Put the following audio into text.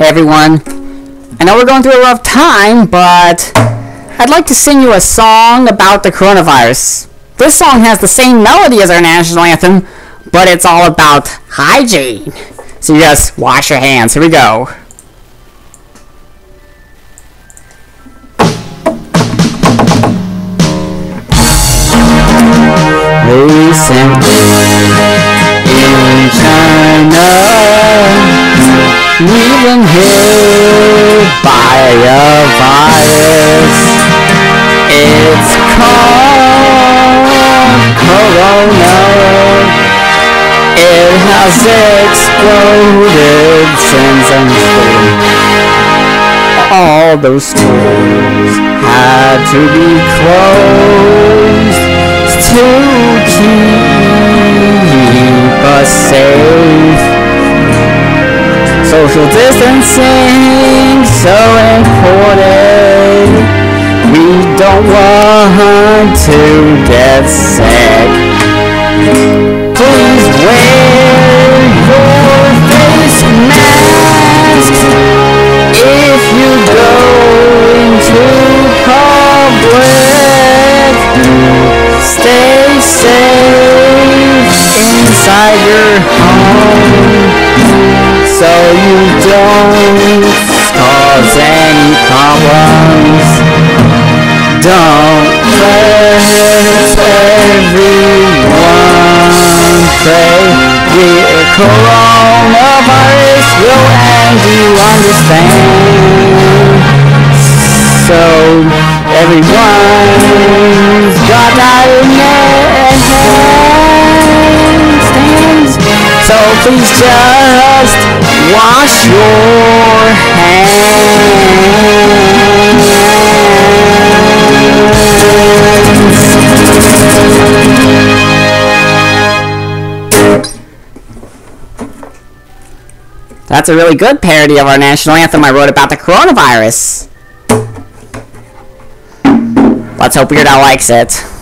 Everyone. I know we're going through a rough time, but I'd like to sing you a song about the coronavirus. This song has the same melody as our national anthem, but it's all about hygiene. So you just wash your hands. Here we go. Recently in China, been hit by a virus. It's called Corona. It has exploded since I'm all those schools had to be closed to keep Social distancing so important. We don't want to get sick. Please wear your face masks if you go into public. Stay safe inside your so you don't cause any problems. Don't let everyone pray. The coronavirus will end, you understand. So everyone's got that please just wash your hands. That's a really good parody of our national anthem I wrote about the coronavirus. Let's hope Weird Al likes it.